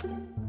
Ah.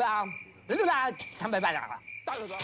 Vâng, đứng đó ra.